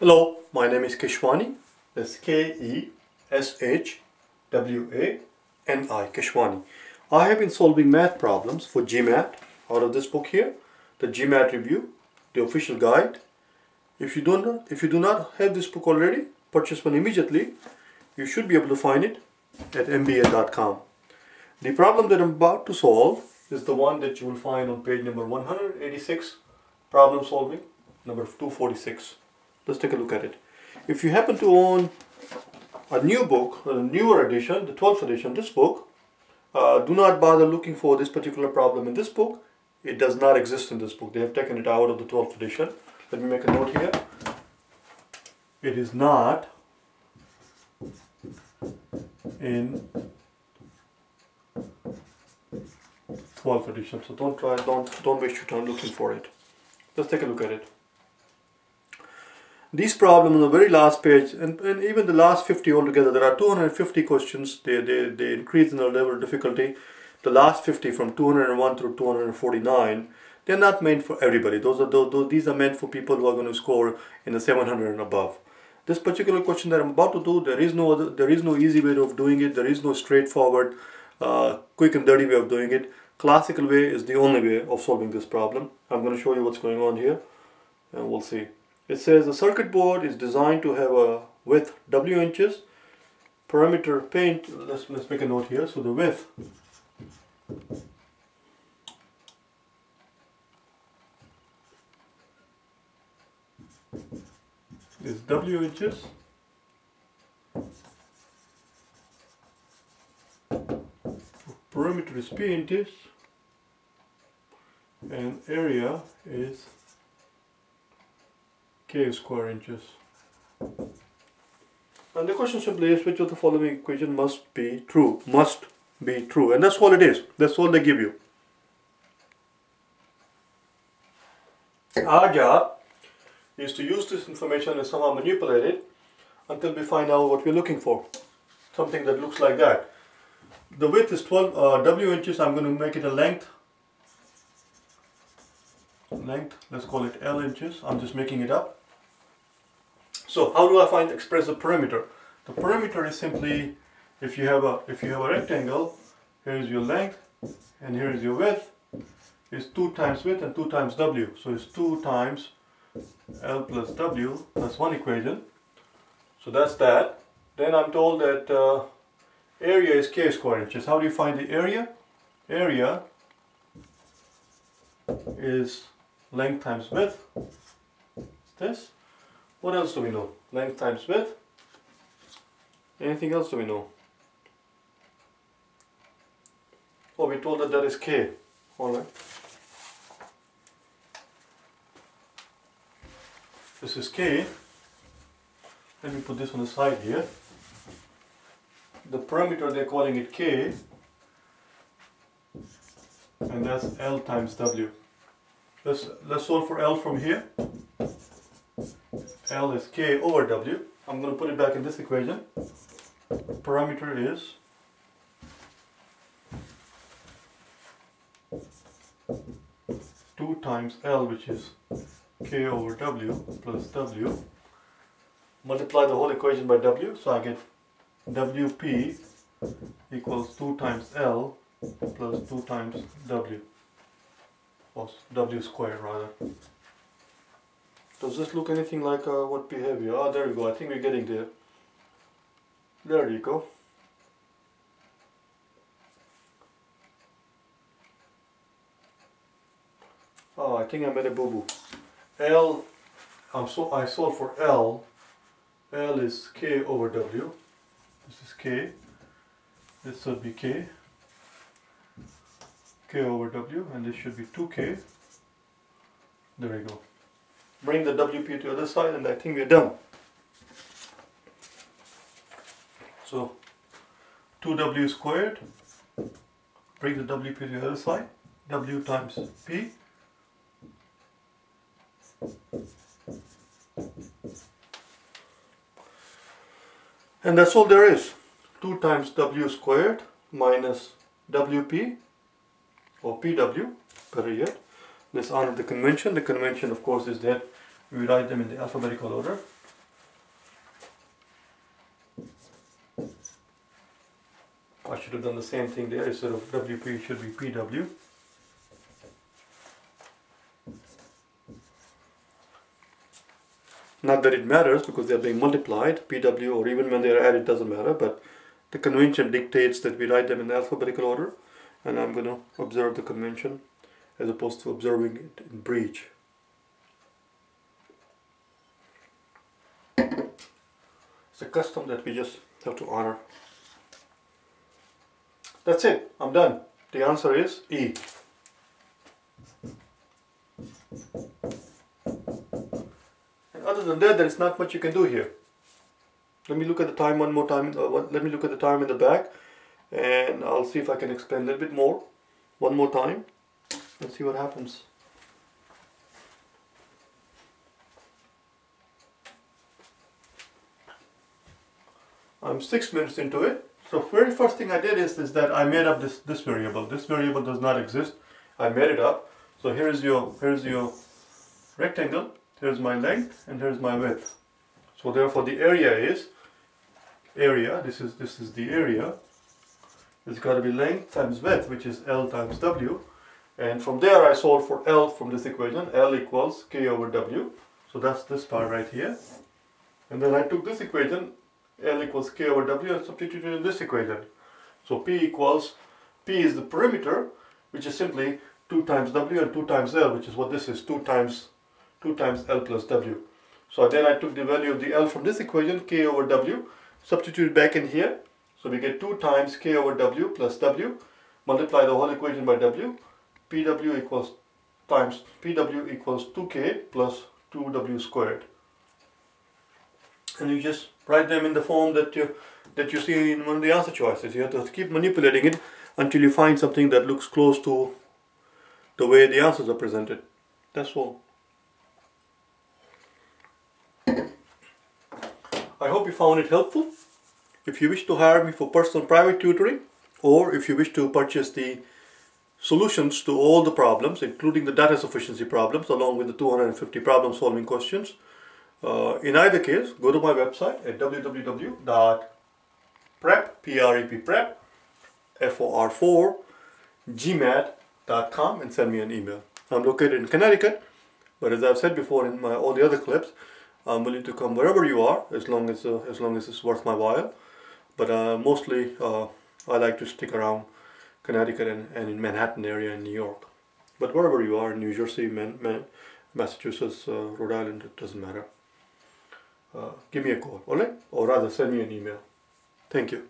Hello, my name is Keshwani. That's K-E-S-H-W-A-N-I, Keshwani. I have been solving math problems for GMAT out of this book here, the GMAT Review, the official guide. If you do not, if you do not have this book already, purchase one immediately. You should be able to find it at mba.com. The problem that I'm about to solve is the one that you will find on page number 186, problem solving, number 246. Let's take a look at it. If you happen to own a new book, a newer edition, the 12th edition, this book, uh, do not bother looking for this particular problem in this book. It does not exist in this book. They have taken it out of the 12th edition. Let me make a note here. It is not in 12th edition. So don't try, don't, don't waste your time looking for it. Let's take a look at it. These problems on the very last page, and, and even the last 50 altogether, there are 250 questions. They, they, they increase in the level of difficulty. The last 50 from 201 through 249, they're not meant for everybody. Those are those, those, these are meant for people who are going to score in the 700 and above. This particular question that I'm about to do, there is no other, there is no easy way of doing it. There is no straightforward, uh, quick and dirty way of doing it. Classical way is the only way of solving this problem. I'm going to show you what's going on here, and we'll see. It says the circuit board is designed to have a width W inches, perimeter paint, let's, let's make a note here, so the width is W inches, perimeter is P inches, and area is k square inches. And the question simply is which of the following equation must be true, must be true. And that's all it is. That's all they give you. Our job is to use this information and somehow manipulate it until we find out what we're looking for. Something that looks like that. The width is 12 uh, W inches. I'm going to make it a length. Length, let's call it L inches. I'm just making it up. So how do I find express the perimeter? The perimeter is simply if you have a if you have a rectangle, here is your length and here is your width. Is 2 times width and 2 times w. So it's 2 times L plus W. That's one equation. So that's that. Then I'm told that uh, area is k square inches. How do you find the area? Area is length times width. This. What else do we know? Length times width. Anything else do we know? Oh, we told that that is K. Alright. This is K. Let me put this on the side here. The perimeter, they're calling it K. And that's L times W. Let's, let's solve for L from here. L is K over W. I'm going to put it back in this equation. Perimeter is two times L which is K over W plus W. Multiply the whole equation by W so I get WP equals 2 times L plus 2 times W or W squared rather. Does this look anything like uh, what behavior? Oh, there we go. I think we're getting there. There you go. Oh, I think I made a boo-boo. L, I'm so I solve for L. L is K over W. This is K. This should be K. K over W, and this should be 2K. There we go bring the WP to the other side and I think we're done. So 2W squared, bring the WP to the other side, W times P. And that's all there is. 2 times W squared minus WP or PW, yet, Let's honor the convention. The convention, of course, is that we write them in the alphabetical order. I should have done the same thing there. Instead of WP, should be PW. Not that it matters because they're being multiplied, PW or even when they're added doesn't matter, but the convention dictates that we write them in alphabetical order and I'm going to observe the convention as opposed to observing it in breach. It's a custom that we just have to honor. That's it, I'm done. The answer is E. And other than that, there is not much you can do here. Let me look at the time one more time. Let me look at the time in the back and I'll see if I can explain a little bit more one more time. Let's see what happens. I'm six minutes into it. So very first thing I did is, is that I made up this, this variable. This variable does not exist. I made it up. So here's your here's your rectangle, here's my length, and here's my width. So therefore the area is area, this is this is the area. It's got to be length times width, which is L times W. And from there I solve for L from this equation. L equals K over W. So that's this part right here. And then I took this equation, L equals K over W, and substituted in this equation. So P equals, P is the perimeter, which is simply 2 times W and 2 times L, which is what this is, 2 times 2 times L plus W. So then I took the value of the L from this equation, K over W, substituted back in here. So we get 2 times K over W plus W, multiply the whole equation by W, PW equals times PW equals 2K plus 2W squared. And you just write them in the form that you that you see in one of the answer choices. You have to keep manipulating it until you find something that looks close to the way the answers are presented. That's all. I hope you found it helpful. If you wish to hire me for personal private tutoring or if you wish to purchase the solutions to all the problems including the data sufficiency problems along with the 250 problem solving questions. Uh, in either case go to my website at www.prep prep prep for gmat.com and send me an email. I'm located in connecticut but as i've said before in my all the other clips i'm willing to come wherever you are as long as uh, as long as it's worth my while. But uh, mostly uh, i like to stick around Connecticut and, and in Manhattan area in New York. But wherever you are, in New Jersey, Man, Man, Massachusetts, uh, Rhode Island, it doesn't matter. Uh, give me a call, alright? Or rather, send me an email. Thank you.